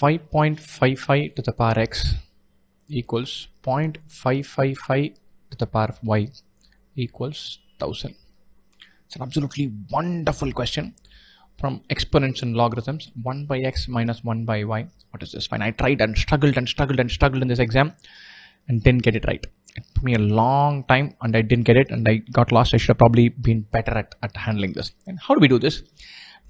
5.55 to the power x equals 0.555 to the power of y equals 1000. It's an absolutely wonderful question from exponents and logarithms 1 by x minus 1 by y. What is this? Fine. I tried and struggled and struggled and struggled in this exam and didn't get it right. It took me a long time and I didn't get it and I got lost. I should have probably been better at, at handling this. And how do we do this?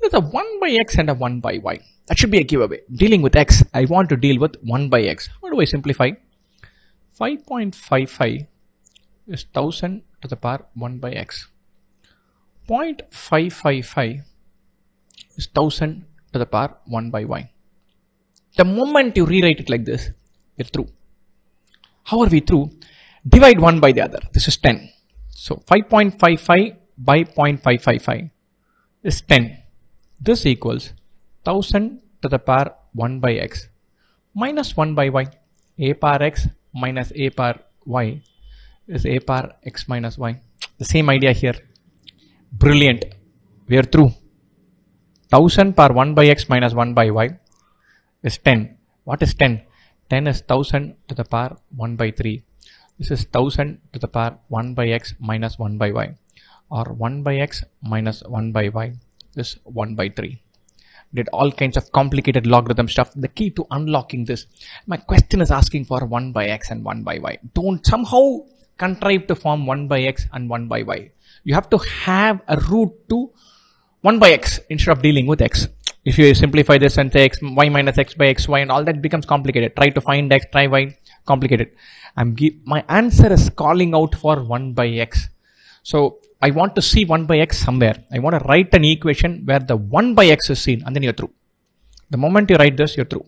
There's a 1 by x and a 1 by y. That should be a giveaway. Dealing with x, I want to deal with 1 by x. How do I simplify? 5.55 is 1000 to the power 1 by x. 0.555 is 1000 to the power 1 by y. The moment you rewrite it like this, you're through. How are we through? Divide one by the other. This is 10. So 5.55 by 0.555 is 10. This equals 1000 to the power 1 by x minus 1 by y. a power x minus a power y is a power x minus y. The same idea here. Brilliant. We are through. 1000 power 1 by x minus 1 by y is 10. What is 10? 10 is 1000 to the power 1 by 3. This is 1000 to the power 1 by x minus 1 by y or 1 by x minus 1 by y is 1 by 3. Did all kinds of complicated logarithm stuff. The key to unlocking this, my question is asking for 1 by x and 1 by y. Don't somehow contrive to form 1 by x and 1 by y. You have to have a root to 1 by x instead of dealing with x. If you simplify this and say x, y minus x by x, y and all that becomes complicated. Try to find x, try y, complicated. I'm my answer is calling out for 1 by x. So I want to see 1 by x somewhere. I want to write an equation where the 1 by x is seen and then you're through. The moment you write this, you're through.